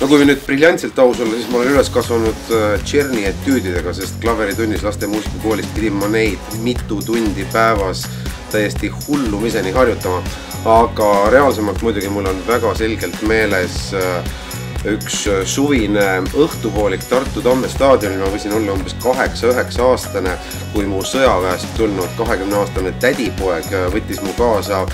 no kui nüüd briljantselt aus olla, siis ma olen üles kasvanud Tšerni etüüdidega, sest klaveritunnis laste muusikakoolis pidin ma neid mitu tundi päevas täiesti hullumiseni harjutama. aga reaalsemalt muidugi mul on väga selgelt meeles üks suvine õhtupoolik Tartu Tamme staadionil, ma võisin olla umbes kaheksa-üheksa-aastane, kui mu sõjaväest tulnud kahekümneaastane tädipoeg võttis mu kaasa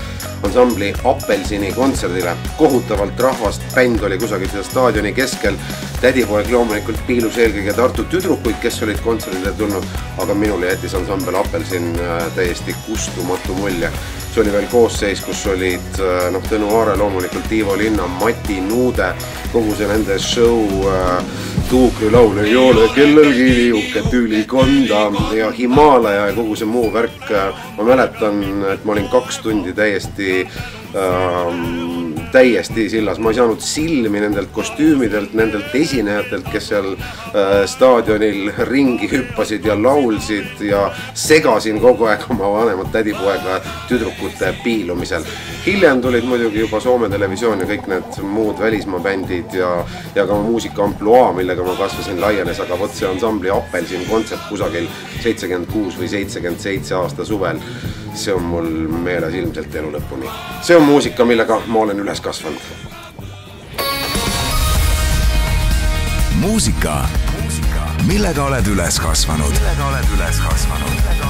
ansambli Apelsini kontserdile. kohutavalt rahvast, bänd oli kusagil seal staadioni keskel. tädipoeg loomulikult piilus eelkõige Tartu tüdrukuid, kes olid kontserdile tulnud, aga minule jättis ansambel Apelsin äh, täiesti kustumatu mulje. See oli veel koosseis, kus olid äh, noh, Tõnu Aare loomulikult, Ivo Linna, Mati Nuude, kogu see nende show äh, tuukrulaul ei ole kellelgi niisugune tülikonda ja Himalaja ja kogu see muu värk. ma mäletan, et ma olin kaks tundi täiesti ähm, täiesti sillas, ma ei saanud silmi nendelt kostüümidelt, nendelt esinejatelt, kes seal äh, staadionil ringi hüppasid ja laulsid ja segasin kogu aeg oma vanemat tädipoega tüdrukute piilumisel. hiljem tulid muidugi juba Soome televisioon ja kõik need muud välismaa bändid ja, ja ka muusika ampluaa, millega ma kasvasin, laienes, aga vot see ansambli Apelsin kontsert kusagil seitsekümmend kuus või seitsekümmend seitse aasta suvel see on mul meeles ilmselt elu lõpuni. see on muusika, millega ma olen üles kasvanud. muusika, millega oled üles kasvanud. millega oled üles kasvanud